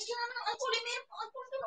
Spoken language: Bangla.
কোশ্চেন আনা করে মেয়ে ফোন করল